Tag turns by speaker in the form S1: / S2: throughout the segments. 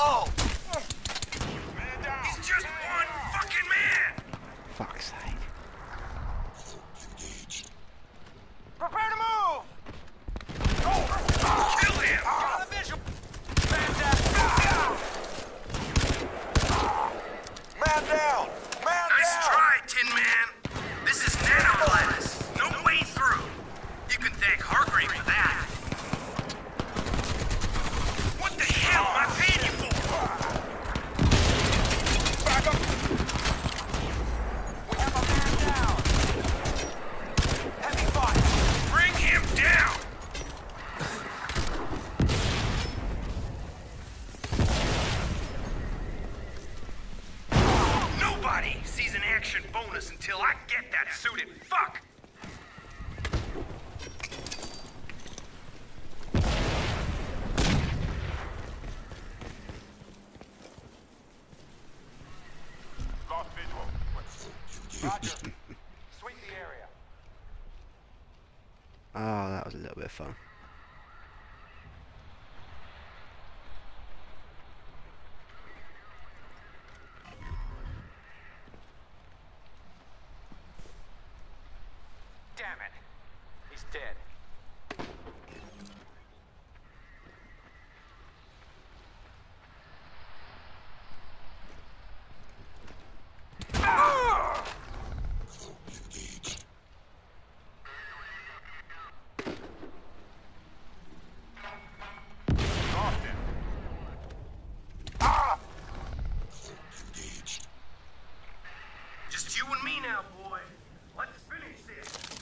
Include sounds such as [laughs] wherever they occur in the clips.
S1: low!
S2: Man down.
S3: He's just one fucking man!
S4: Fuck's sake.
S1: Prepare to move!
S3: Kill him!
S1: Got a visual! Man down! Man down! Man
S3: Nice
S1: down!
S3: try, Tin Man. This is nanoglass. No way through. You can thank Hargreave for that. What the hell am I paying you for?
S1: Back up! We have a man down! Heavy fire!
S3: Bring him down! Nobody sees an action bonus until I get that suited fuck!
S2: Lost visual.
S1: Roger. [laughs] Sweep the area.
S4: Oh, that was a little bit of fun.
S1: Damn it. He's dead.
S2: Lost him.
S3: Just you and me now, boy. Let's finish this.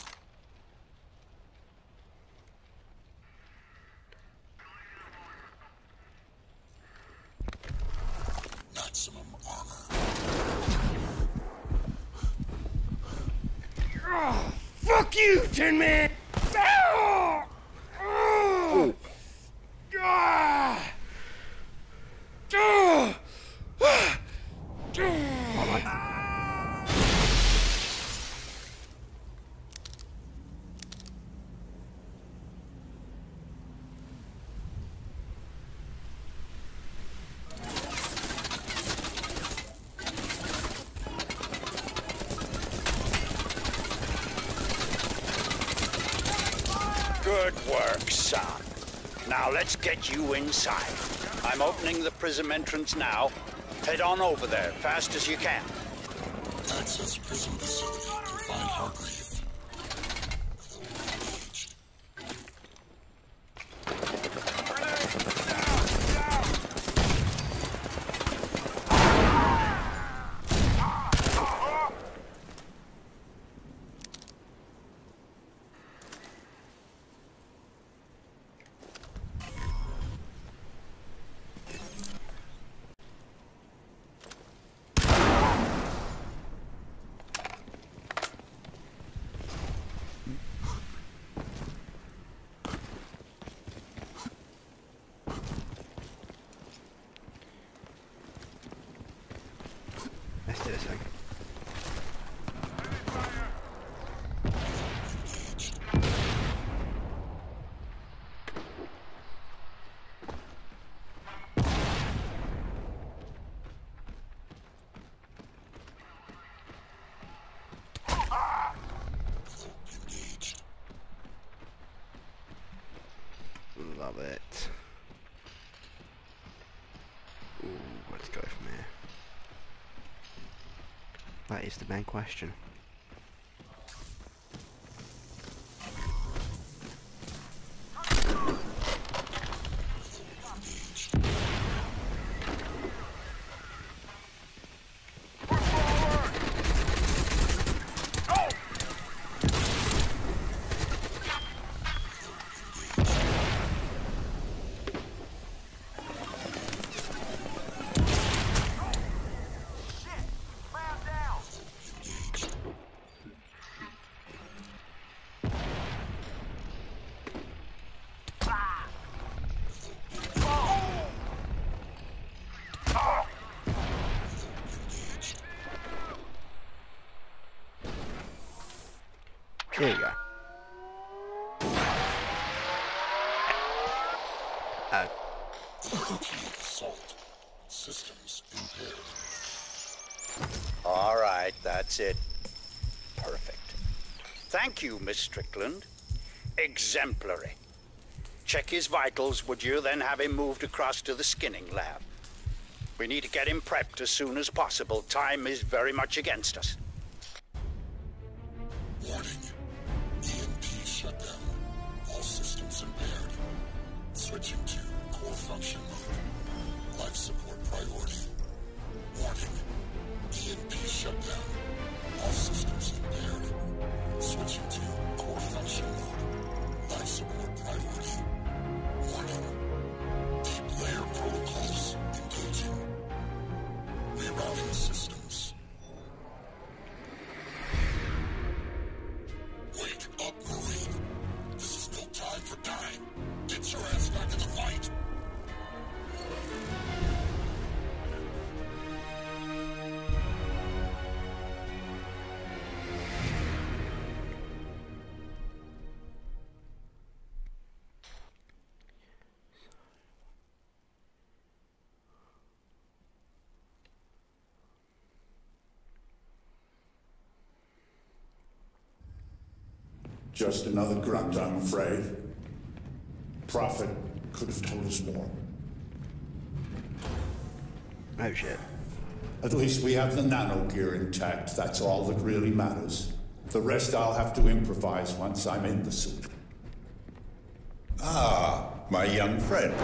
S4: Fuck you, Tin Man! Oh! Oh! Ah! Oh! Ah!
S5: Good work, son. Now let's get you inside. I'm opening the prism entrance now. Head on over there, fast as you can.
S6: Access prison facility to find Hargreave.
S4: Let's do this thing. Love it. Ooh, let's go from here. That is the main question. Here you go. Oh,
S6: salt.
S7: Systems.
S6: All right, that's it. Perfect. Thank you, Miss Strickland. Exemplary. Check his vitals, would you, then have him moved across to the skinning lab. We need to get him prepped as soon as possible. Time is very much against us.
S5: Just another grunt, I'm afraid. Prophet could have told us more.
S4: Oh shit.
S5: At least we have the nano gear intact. That's all that really matters. The rest I'll have to improvise once I'm in the suit. Ah, my young friend.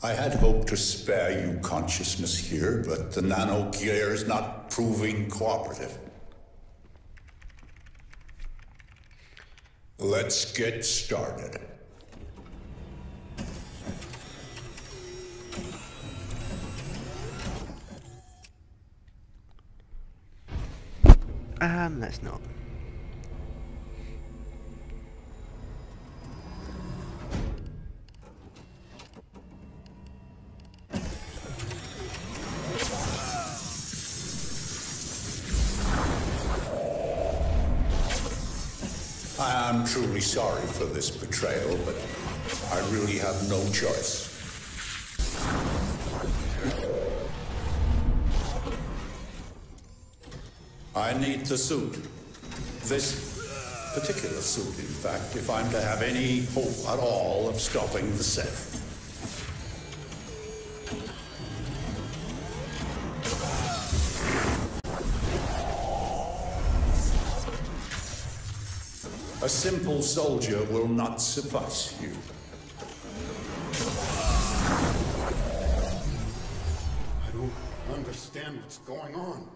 S5: I had hoped to spare you consciousness here, but the nano gear is not proving cooperative. Let's get started.
S4: Um, let's not.
S5: I am truly sorry for this betrayal, but I really have no choice. I need the suit. This particular suit, in fact, if I'm to have any hope at all of stopping the Ceph. A simple soldier will not suffice you.
S8: I don't understand what's going on.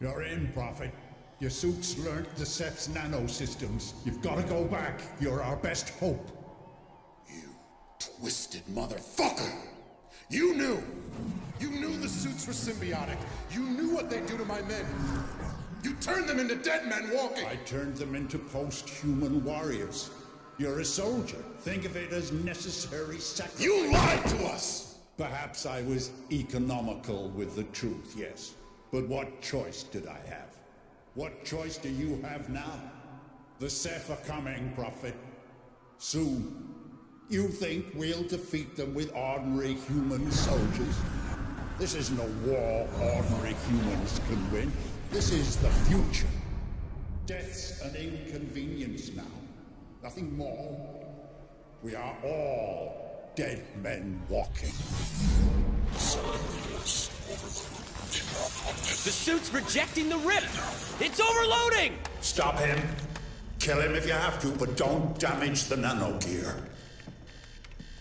S5: You're in, Prophet. Your suit's learnt the Ceph's nanosystems. You've got to go back. You're our best hope.
S8: You twisted motherfucker! You knew! You knew the suits were symbiotic. You knew what they'd do to my men. You turned them into dead men walking!
S5: I turned them into post-human warriors. You're a soldier. Think of it as necessary sacrifice.
S8: You lied to us!
S5: Perhaps I was economical with the truth, yes. But what choice did I have? What choice do you have now? The Ceph are coming, Prophet. Soon. You think we'll defeat them with ordinary human soldiers? This isn't a war ordinary humans can win. This is the future. Death's an inconvenience now. Nothing more. We are all dead men walking.
S9: The suit's rejecting the rip! It's overloading!
S5: Stop him. Kill him if you have to, but don't damage the nano gear.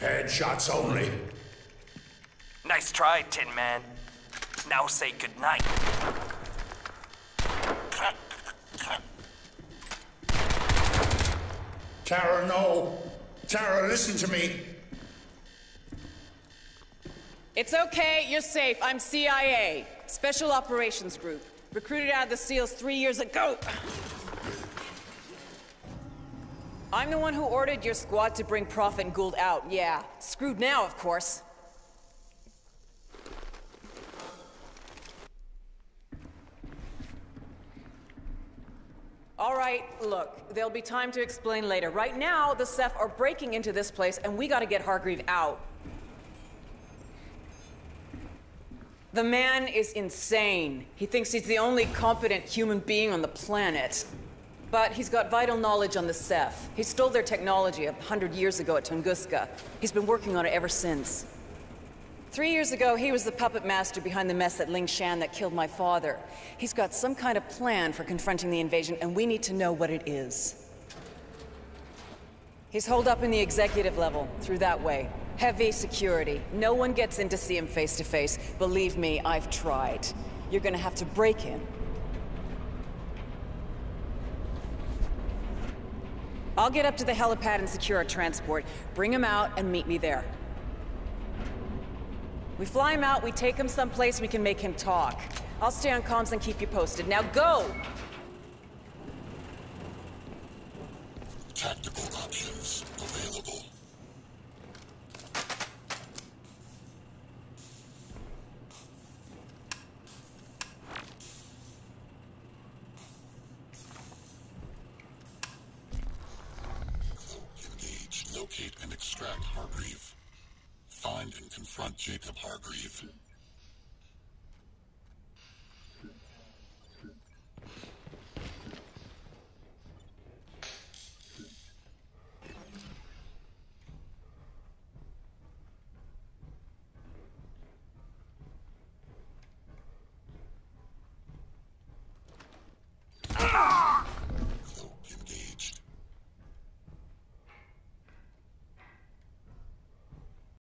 S5: Headshots only.
S3: Nice try, Tin Man. Now say goodnight.
S5: Tara, no. Tara, listen to me.
S10: It's okay, you're safe. I'm CIA, Special Operations Group. Recruited out of the SEALs three years ago. I'm the one who ordered your squad to bring Prophet and Gould out, yeah. Screwed now, of course. All right, look, there'll be time to explain later. Right now, the Ceph are breaking into this place, and we gotta get Hargreave out. The man is insane. He thinks he's the only competent human being on the planet. But he's got vital knowledge on the Ceph. He stole their technology a hundred years ago at Tunguska. He's been working on it ever since. Three years ago, he was the puppet master behind the mess at Ling Shan that killed my father. He's got some kind of plan for confronting the invasion, and we need to know what it is. He's holed up in the executive level, through that way. Heavy security. No one gets in to see him face to face. Believe me, I've tried. You're gonna have to break in. I'll get up to the helipad and secure a transport. Bring him out and meet me there. We fly him out, we take him someplace we can make him talk. I'll stay on comms and keep you posted. Now go!
S7: Tactical options available. Engage, locate, and extract Hargreave. Find and confront Jacob Hargreave.